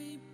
we